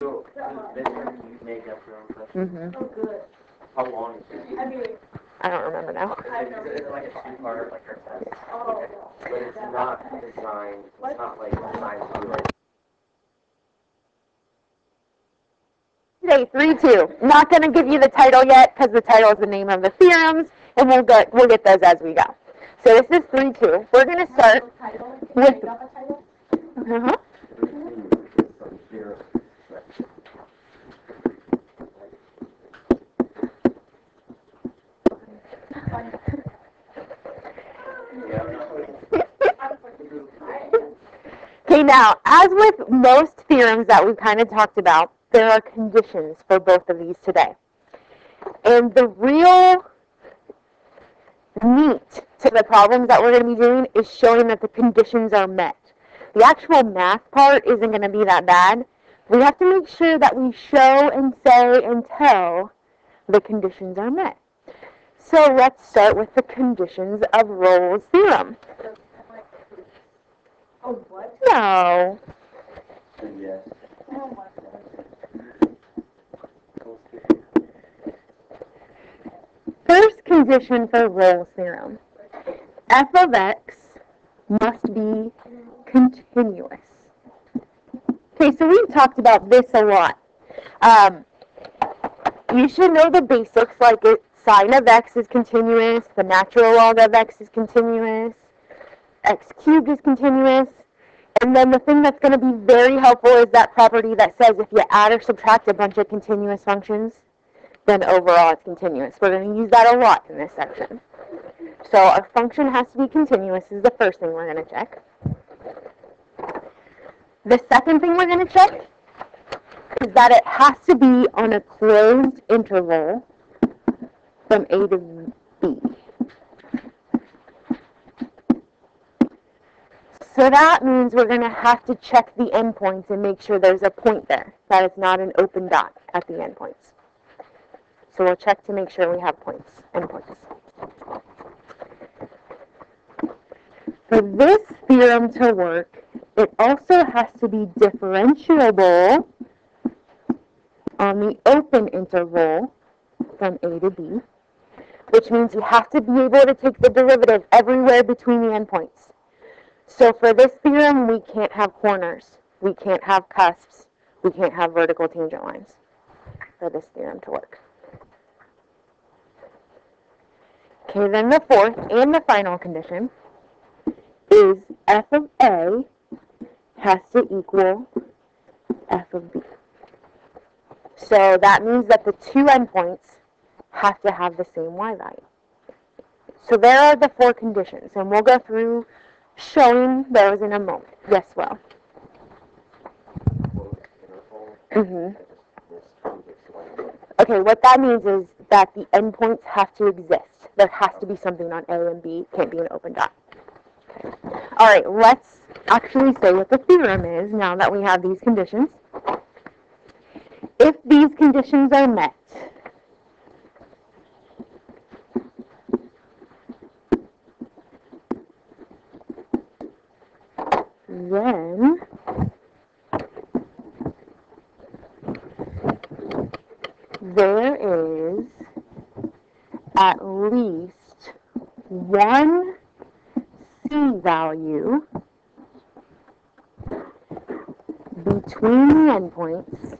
So, this one you make up your own question? hmm Oh, good. How long is it? I mean, I don't remember now. Is it, is like a two-part, like our test? oh, But it's not designed, it's not like designed to be like, Okay, three, two. Not gonna give you the title yet, because the title is the name of the theorems, and we'll get, we'll get those as we go. So this is three, two. We're gonna start, title, With- make up a title? uh-huh. some zero. Okay, now, as with most theorems that we've kind of talked about, there are conditions for both of these today. And the real meat to the problems that we're going to be doing is showing that the conditions are met. The actual math part isn't going to be that bad. We have to make sure that we show and say and tell the conditions are met. So let's start with the conditions of Rolle's theorem. Oh, what? No. Yes. First condition for Rolle's theorem. f of x must be continuous. Okay, so we've talked about this a lot. Um, you should know the basics, like it, sine of x is continuous, the natural log of x is continuous, x cubed is continuous, and then the thing that's going to be very helpful is that property that says if you add or subtract a bunch of continuous functions, then overall it's continuous. We're going to use that a lot in this section. So a function has to be continuous is the first thing we're going to check. The second thing we're going to check is that it has to be on a closed interval from A to B. So that means we're going to have to check the endpoints and make sure there's a point there, that it's not an open dot at the endpoints. So we'll check to make sure we have points, endpoints. For this theorem to work, it also has to be differentiable on the open interval from A to B, which means you have to be able to take the derivative everywhere between the endpoints. So for this theorem, we can't have corners. We can't have cusps. We can't have vertical tangent lines for this theorem to work. Okay, then the fourth and the final condition is f of A has to equal f of B. So that means that the two endpoints have to have the same y value. So there are the four conditions, and we'll go through showing those in a moment. Yes, Will. hmm Okay, what that means is that the endpoints have to exist. There has to be something on A and B. It can't be an open dot. Okay. All right, let's actually say what the theorem is now that we have these conditions. If these conditions are met, then there is at least one C value between the endpoints.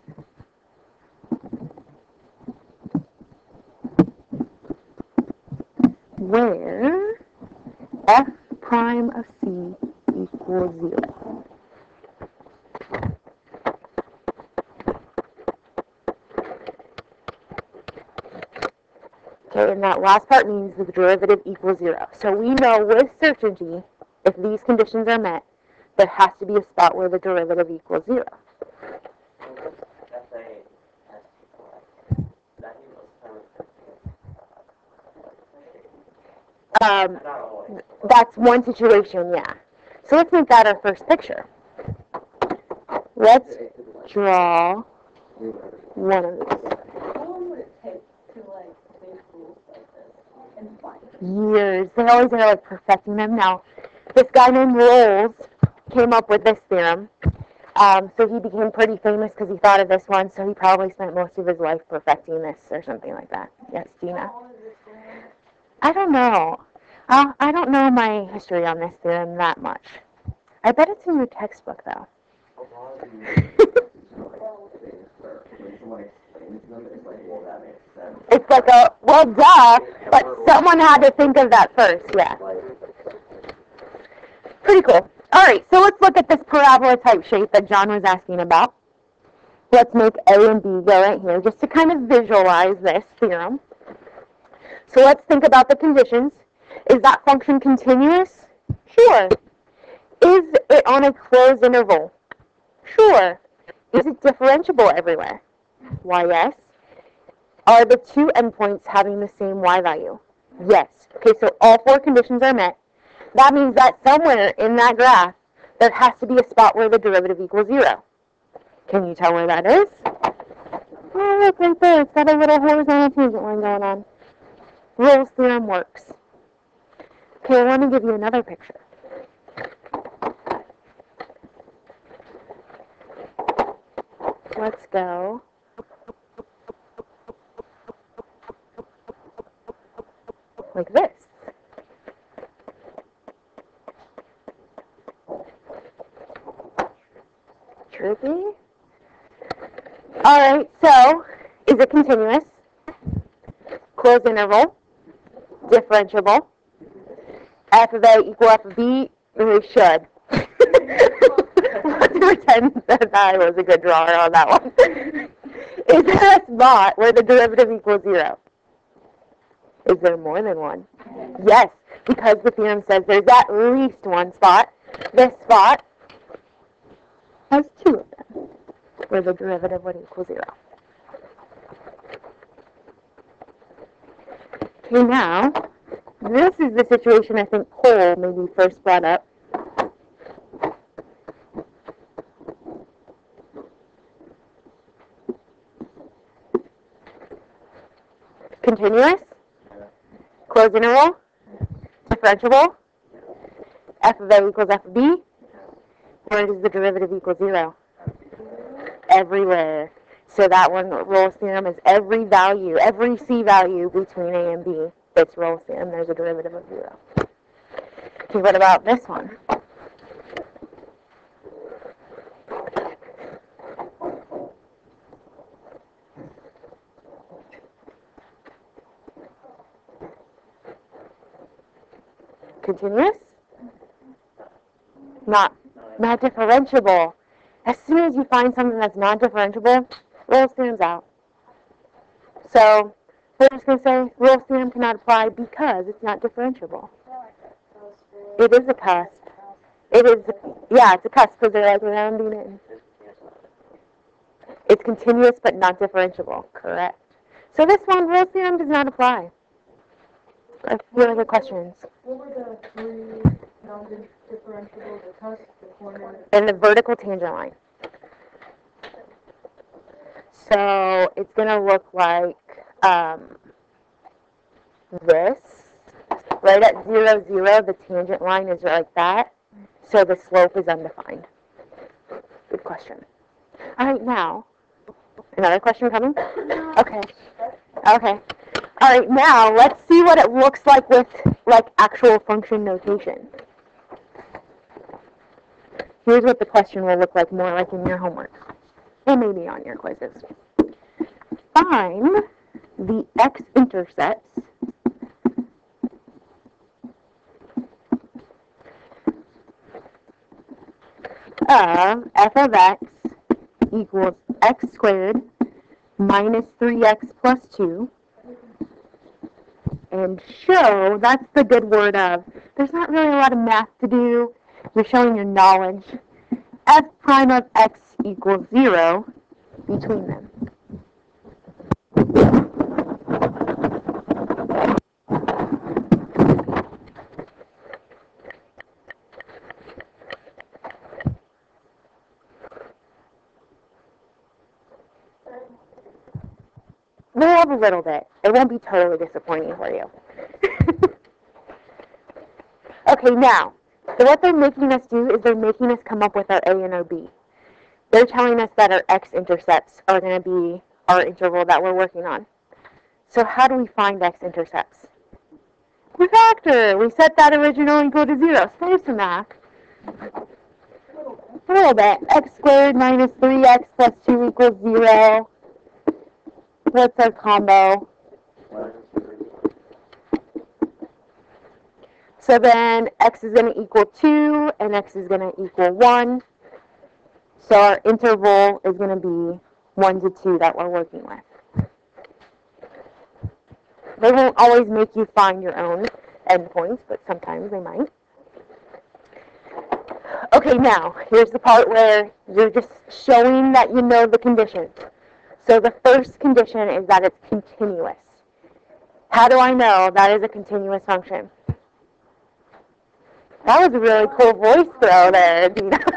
Where f prime of C zero. Okay, and that last part means the derivative equals zero. So we know with certainty, if these conditions are met, there has to be a spot where the derivative equals zero. Um, that's one situation, yeah. So let's make that our first picture. Let's draw one of these. How long would it take to like make rules like this and find? years. They always are like perfecting them. Now, this guy named Rolle's came up with this theorem. Um, so he became pretty famous because he thought of this one. So he probably spent most of his life perfecting this or something like that. Yes, Gina. How old is this theorem? I don't know. Uh, I don't know my history on this theorem that much. I bet it's in your textbook though. It's like a well, duh, but someone had to think of that first. Yeah. Pretty cool. All right, so let's look at this parabola type shape that John was asking about. Let's make A and B go right here just to kind of visualize this theorem. So let's think about the conditions. Is that function continuous? Sure. Is it on a closed interval? Sure. Is it differentiable everywhere? Why, yes. Are the two endpoints having the same y value? Yes. Okay, so all four conditions are met. That means that somewhere in that graph, there has to be a spot where the derivative equals zero. Can you tell where that is? Oh, look right there. It's got a little horizontal tangent line going on. Rolle's theorem works. Okay, I want to give you another picture. Let's go. Like this. Trippy. Alright, so, is it continuous? Closed interval? Differentiable? F of A equal f of B? We should. Pretend that I was a good drawer on that one. Is there a spot where the derivative equals zero? Is there more than one? Yes, because the theorem says there's at least one spot. This spot has two of them, where the derivative would equal zero. Okay, now, this is the situation I think Cole maybe first brought up. Continuous? Closed interval? Differentiable? f of A equals f of B? Where does the derivative equal zero? Everywhere. So that one, Rolle's theorem is every value, every c value between a and b. It's Rolle's theorem. There's a derivative of zero. Okay, what about this one? Continuous? Not not differentiable. As soon as you find something that's not differentiable, Rolle's stands out. So we're just going to say Rolle's theorem cannot apply because it's not differentiable. It is a cusp. It is, yeah, it's a cusp because they're like rounding it. It's continuous but not differentiable. Correct. So this one, Rolle's theorem does not apply. Questions? What were the three non-differentiable, the cusp, the corner? and the vertical tangent line. So it's going to look like um, this. Right at 0, 0, the tangent line is like that. So the slope is undefined. Good question. All right, now, another question coming? Okay. Okay. All right, now let's see what it looks like with like actual function notation. Here's what the question will look like more like in your homework. And maybe on your quizzes. Find the x-intercepts of f of x equals x squared minus 3x plus 2 and show, that's the good word of, there's not really a lot of math to do, you're showing your knowledge. f prime of x equals 0 between them. We'll have a little bit. It won't be totally disappointing for you. okay, now, so what they're making us do is they're making us come up with our A and our B. they're telling us that our x-intercepts are going to be our interval that we're working on. So how do we find x-intercepts? We factor. We set that original equal to 0. Save some math. A little bit. x squared minus 3x plus 2 equals 0. What's our combo? So then x is going to equal 2 and x is going to equal 1. So our interval is going to be 1 to 2 that we're working with. They won't always make you find your own endpoints, but sometimes they might. Okay, now, here's the part where you're just showing that you know the conditions. So the first condition is that it's continuous. How do I know that is a continuous function? That was a really cool voice throw there, Dina.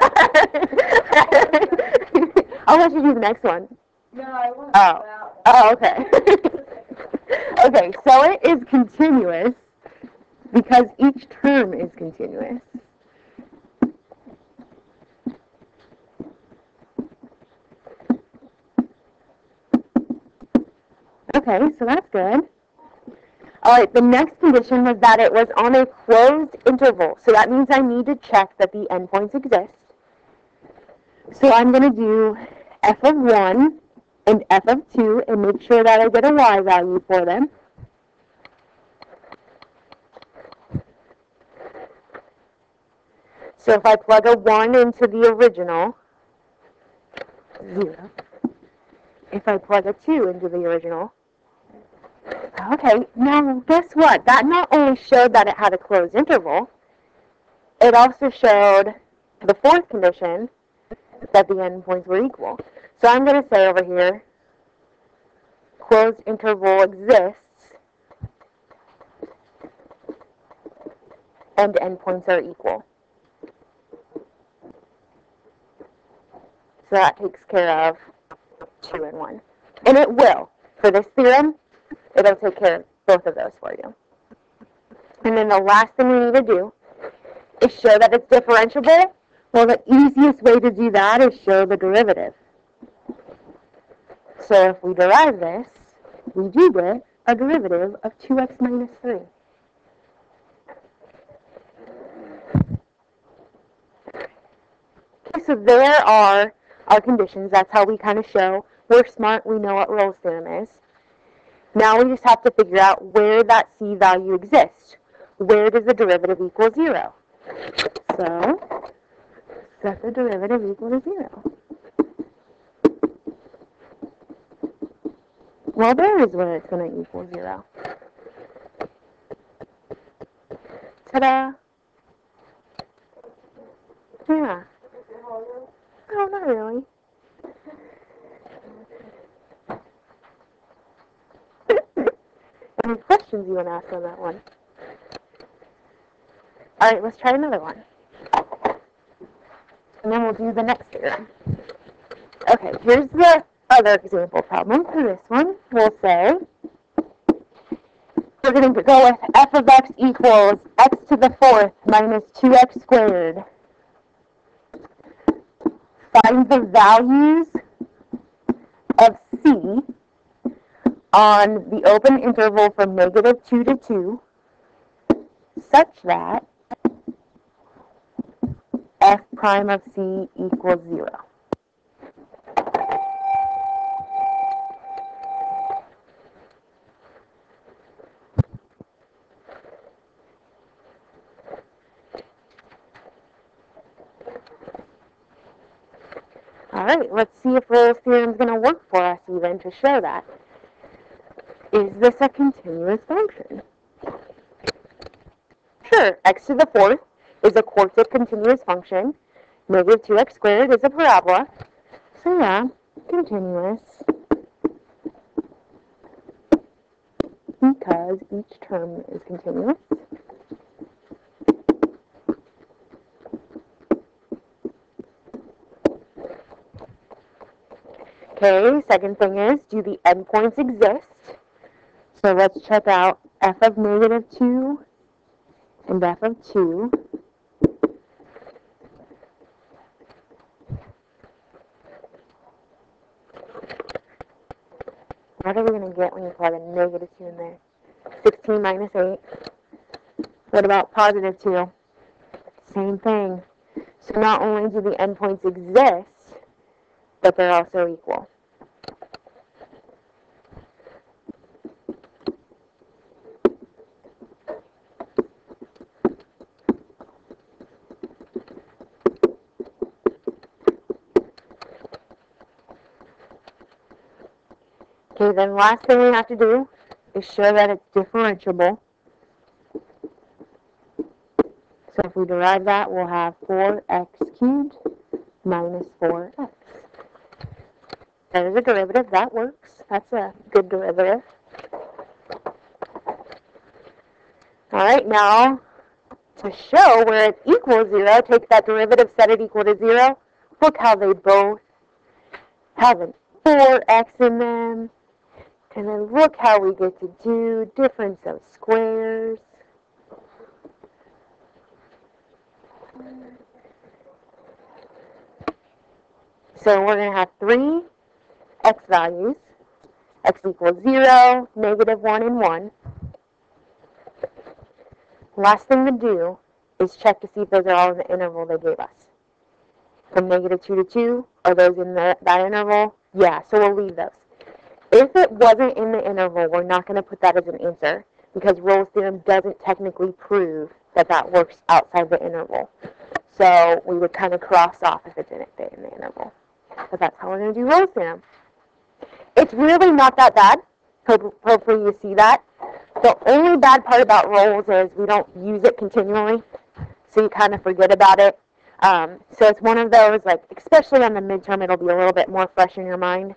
I'll let you do the next one. No, I want Oh. Oh, okay. okay, so it is continuous because each term is continuous. Okay, so that's good. All right, the next condition was that it was on a closed interval. So that means I need to check that the endpoints exist. So I'm going to do f of 1 and f of 2 and make sure that I get a y value for them. So if I plug a 1 into the original, 0. If I plug a 2 into the original, okay, now guess what? That not only showed that it had a closed interval, it also showed the fourth condition that the endpoints were equal. So I'm going to say over here, closed interval exists, and endpoints are equal. So that takes care of 2 and 1. And it will. For this theorem, it'll take care of both of those for you. And then the last thing we need to do is show that it's differentiable. Well, the easiest way to do that is show the derivative. So if we derive this, we do get a derivative of 2x minus 3. Okay, so there are our conditions. That's how we kind of show we're smart, we know what Rolle's theorem is. Now we just have to figure out where that c value exists. Where does the derivative equal 0? So, set the derivative equal to 0. Well, there is where it's going to equal 0. Ta-da! Yeah. Oh, not really. Any questions you want to ask on that one? All right, let's try another one. And then we'll do the next theorem. Okay, here's the other example problem for this one. We'll say we're going to go with f of x equals x to the fourth minus 2x squared. Find the values of c on the open interval from negative 2 to 2 such that f prime of c equals 0. All right, let's see if Rolle's theorem is going to work for us even to show that. Is this a continuous function? Sure, x to the fourth is a quartic continuous function. Negative 2x squared is a parabola. So yeah, continuous. Because each term is continuous. Okay, second thing is, do the endpoints exist? So let's check out f of negative 2 and f of 2. What are we going to get when you plug a negative 2 in there? 16 minus 8. What about positive 2? Same thing. So not only do the endpoints exist, but they're also equal. Then last thing we have to do is show that it's differentiable. So if we derive that, we'll have 4x cubed minus 4x. That is a derivative. That works. That's a good derivative. All right, now to show where it's equal 0, take that derivative, set it equal to 0. Look how they both have an 4x in them. And then look how we get to do difference of squares. So we're going to have three x values. x equals 0, negative 1, and 1. Last thing to do is check to see if those are all in the interval they gave us. From negative 2 to 2, are those in the, that interval? Yeah, so we'll leave those. If it wasn't in the interval, we're not going to put that as an answer because Rolle's theorem doesn't technically prove that that works outside the interval. So we would kind of cross off if it didn't fit in the interval. But that's how we're going to do Rolle's theorem. It's really not that bad. Hopefully you see that. The only bad part about Rolle's is we don't use it continually, so you kind of forget about it. Um, so it's one of those, like, especially on the midterm, it'll be a little bit more fresh in your mind.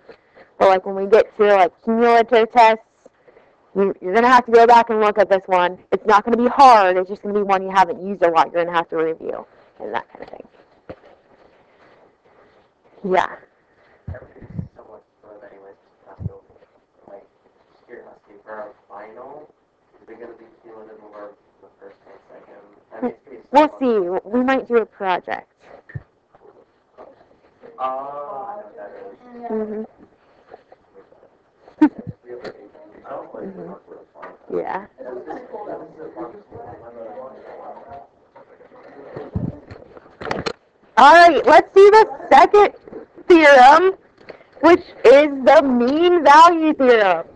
But like when we get to like cumulative tests, you, you're going to have to go back and look at this one. It's not going to be hard. It's just going to be one you haven't used a lot. You're going to have to review and that kind of thing. Yeah. Everything's somewhat sort of to, like, curiosity final, is it gonna be cumulative over the first and second? I mean, it's gonna be We'll see. We might do a project. Oh, I know what that is. hmm I don't like Mhm. the work with fun. Yeah. All right. Let's see the second theorem, which is the mean value theorem.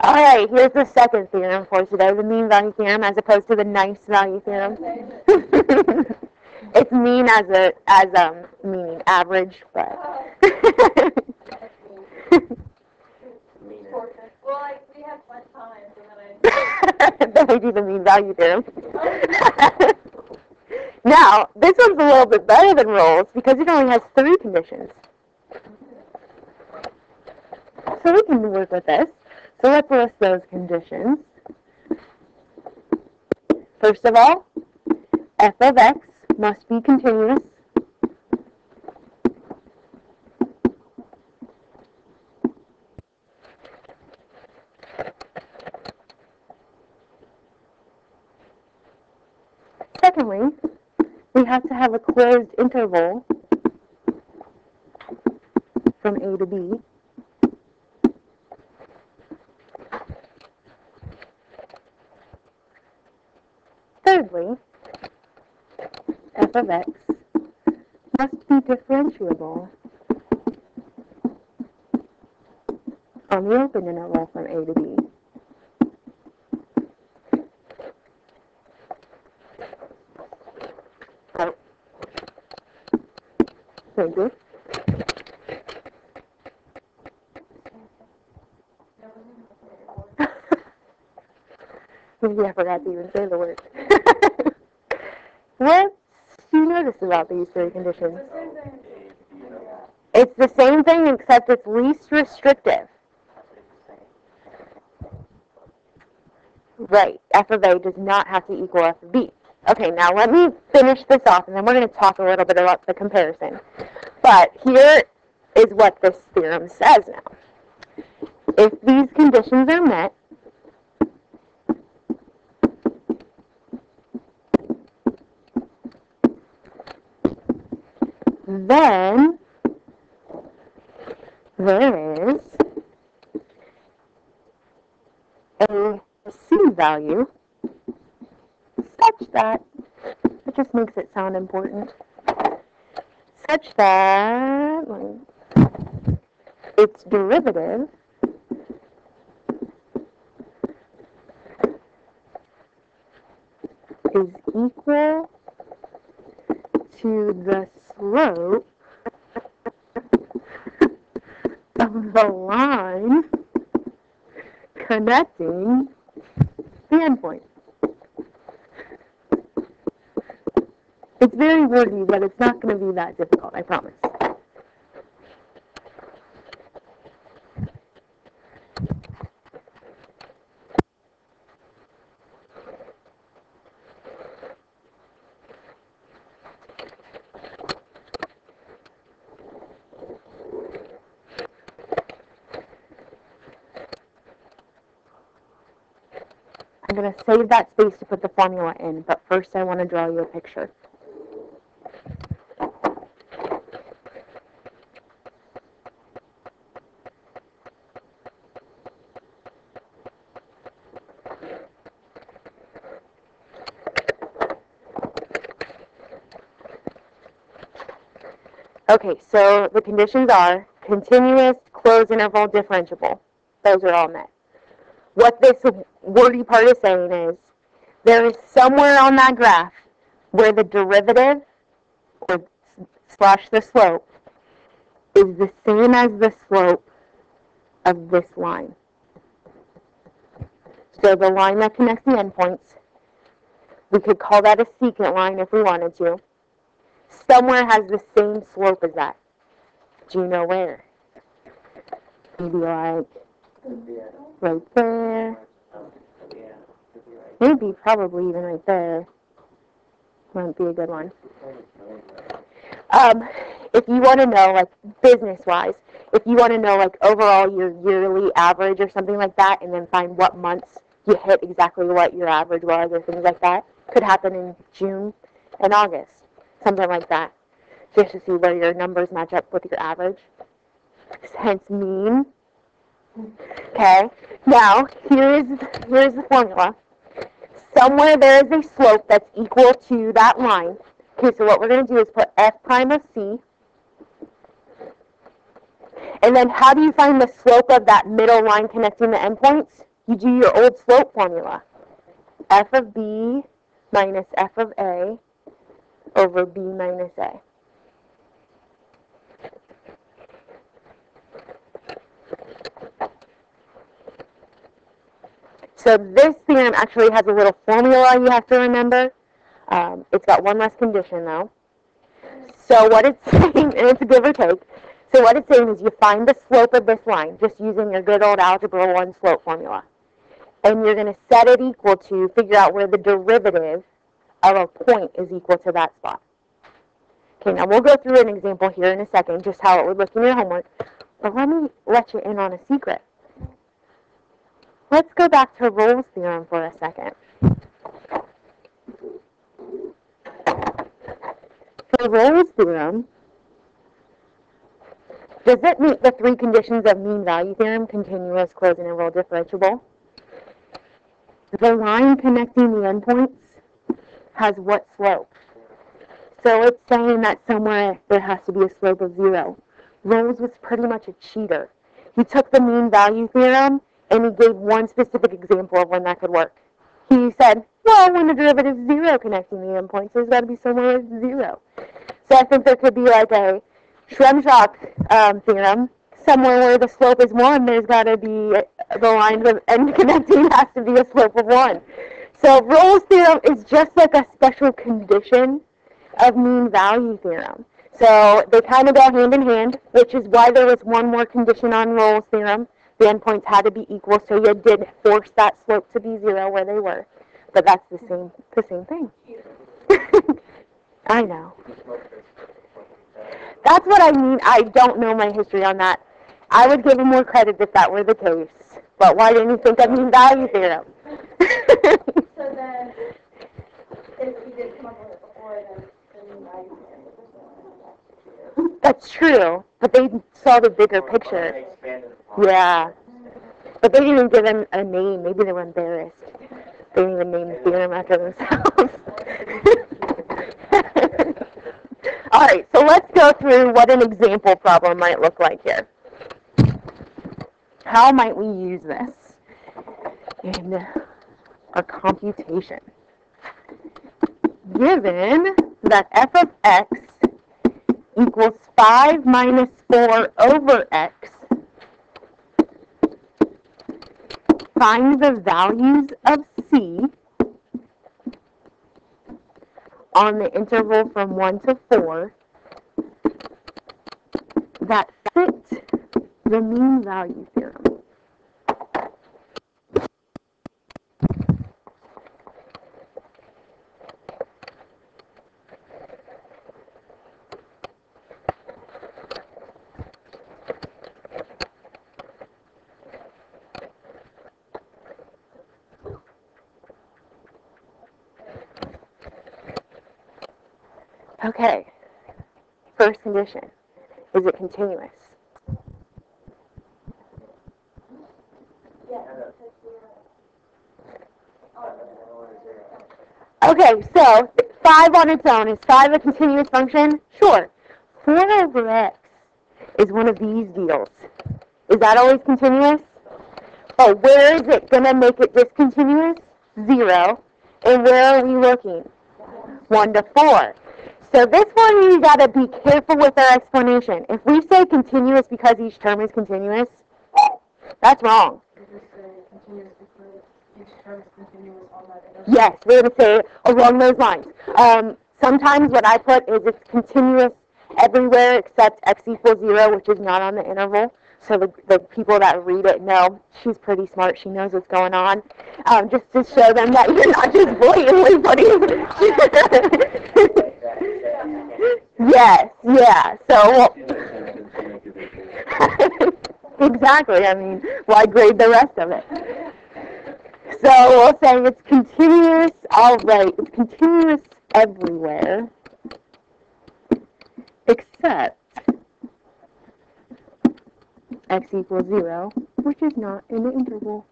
All here's the second theorem for today, the mean value theorem, as opposed to the nice value theorem. it's mean as a as um meaning average, but. Well, like, we have one time, and I. then do the mean value theorem. now, this one's a little bit better than Rolle's because it only has three conditions. So we can work with this. Let's list those conditions. First of all, f of x must be continuous. Secondly, we have to have a closed interval from A to B. x must be differentiable on the open interval from A to B. Thank you. Maybe I forgot to even say the word. what do you notice about these three conditions? It's the same thing except it's least restrictive. Right. F of A does not have to equal F of B. Okay, now let me finish this off and then we're going to talk a little bit about the comparison. But here, is what this theorem says now. If these conditions are met, then there is a C value such that, it just makes it sound important, such that its derivative is equal to the slope of the line connecting the endpoint. It's very wordy, but it's not going to be that difficult, I promise. I'm going to save that space to put the formula in, but first I want to draw you a picture. Okay, so the conditions are continuous, closed interval, differentiable. Those are all met. What this wordy part is saying is there is somewhere on that graph where the derivative or slash the slope is the same as the slope of this line. So the line that connects the endpoints, we could call that a secant line if we wanted to. Somewhere has the same slope as that. Do you know where? Maybe like. Right there. Maybe probably even right there. Might be a good one. Um, if you want to know, like business-wise, if you want to know, like overall your yearly average or something like that, and then find what months you hit exactly what your average was or things like that, could happen in June and August, something like that, just to see where your numbers match up with your average. Hence mean. Okay. Now here is here is the formula. Somewhere there is a slope that's equal to that line. Okay, so what we're going to do is put f prime of c. And then how do you find the slope of that middle line connecting the endpoints? You do your old slope formula. f of b minus f of a over b minus a. So this theorem actually has a little formula you have to remember. Um, it's got one less condition though. So what it's saying, and it's a give or take, so what it's saying is you find the slope of this line just using your good old Algebra 1 slope formula. And you're going to set it equal to, figure out where the derivative of a point is equal to that spot. Okay, now we'll go through an example here in a second, just how it would look in your homework. But let me let you in on a secret. Let's go back to Rolle's theorem for a second. For Rolle's theorem, does it meet the three conditions of mean value theorem, continuous, closed interval, differentiable? The line connecting the endpoints has what slope? So it's saying that somewhere there has to be a slope of zero. Rolle's was pretty much a cheater. He took the mean value theorem and he gave one specific example of when that could work. He said, well, when the derivative is zero connecting the endpoints, there's got to be somewhere it's zero. So I think there could be like a Schremschock um, theorem, somewhere where the slope is one, there's got to be the lines of end connecting has to be a slope of one. So Rolle's theorem is just like a special condition of mean value theorem. So they kind of go hand in hand, which is why there was one more condition on Rolle's theorem. The endpoints had to be equal, so you did force that slope to be zero where they were. But that's the same the same thing. I know. That's what I mean. I don't know my history on that. I would give him more credit if that were the case. But why didn't you think of mean value theorem? So then, if we did come up with it before, then, then value theorem That's true, but they saw the bigger picture. Yeah. But they didn't even give him a name. Maybe they were embarrassed. They didn't even name the theorem after themselves. All right, so let's go through what an example problem might look like here. How might we use this in our computation? Given that f of x equals 5 minus 4 over x, find the values of c on the interval from 1 to 4 that fit the mean value theorem. Okay. First condition. Is it continuous? Okay, so 5 on its own, is 5 a continuous function? Sure. 4 over x is one of these deals. Is that always continuous? But where is it going to make it discontinuous? 0. And where are we looking? 1 to 4. So this one you got to be careful with our explanation. If we say continuous because each term is continuous, that's wrong. Yes, we're to say along those lines. Um, sometimes what I put is it's continuous everywhere except x equals 0, which is not on the interval. So the, the people that read it know she's pretty smart. She knows what's going on. Um, just to show them that you're not just blatantly putting... yes, yeah. So... exactly. I mean, why grade the rest of it? So we'll say it's continuous, all right, it's continuous everywhere, except x equals 0, which is not in the interval.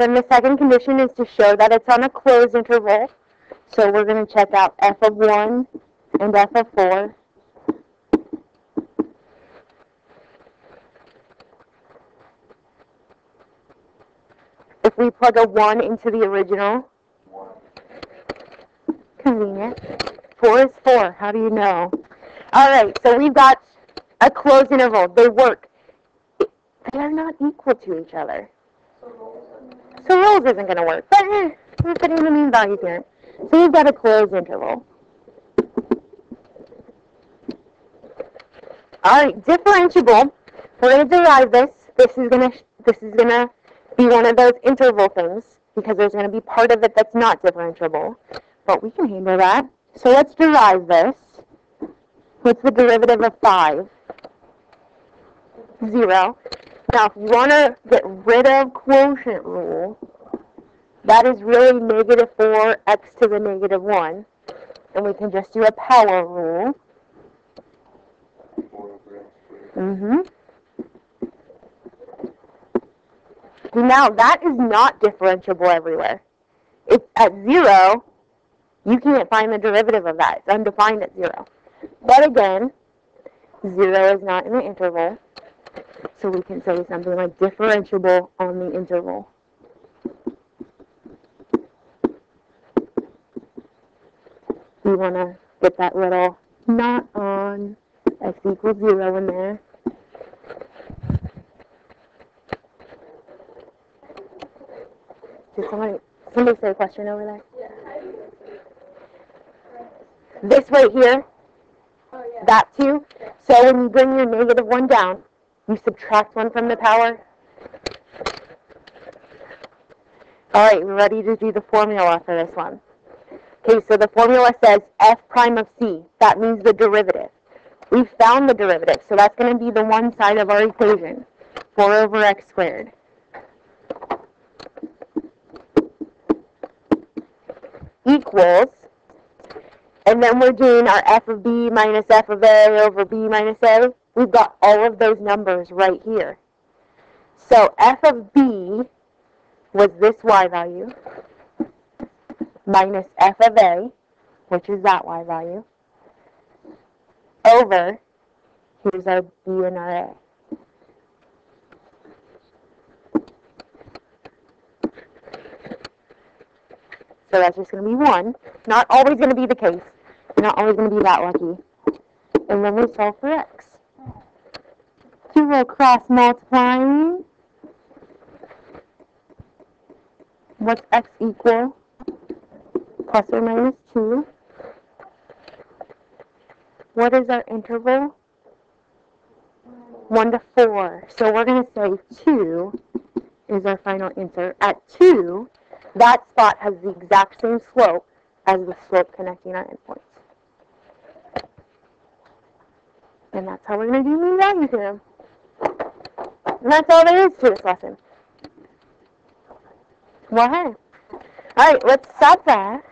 Then the second condition is to show that it's on a closed interval. So we're going to check out f of 1 and f of 4. If we plug a 1 into the original, convenient. 4 is 4. How do you know? All right, so we've got a closed interval. They work. They are not equal to each other. So Rolle's isn't going to work, but eh, we're fitting the mean value theorem. So we've got a closed interval. All right, differentiable. We're going to derive this. This is going to this is going to be one of those interval things because there's going to be part of it that's not differentiable. But we can handle that. So let's derive this. What's the derivative of 5? 0. Now, if you want to get rid of quotient rule, that is really negative 4x to the negative 1. And we can just do a power rule. Mm-hmm. Now, that is not differentiable everywhere. It's at 0, you can't find the derivative of that. It's undefined at 0. But again, 0 is not in the interval. So we can say something like differentiable on the interval. We want to get that little not on x equals 0 in there. Did somebody, somebody say a question over there? Yeah, This right here, Oh, yeah. Yeah. that too. So when you bring your negative one down, you subtract one from the power. Alright, we're ready to do the formula for this one. Okay, so the formula says f prime of c. That means the derivative. We found the derivative, so that's going to be the one side of our equation. 4 over x squared. Equals, and then we're doing our f of b minus f of a over b minus a. We've got all of those numbers right here. So f of b was this y value minus f of a, which is that y value, over, here's our b and our a. So that's just going to be 1. Not always going to be the case. Not always going to be that lucky. And then we solve for x. Little cross multiplying. What's x equal? Plus or minus 2. What is our interval? 1 to 4. So we're going to say 2 is our final answer. At 2, that spot has the exact same slope as the slope connecting our endpoints. And that's how we're going to do mean value theorem. And that's all there is to this lesson. Well. All right, let's stop there.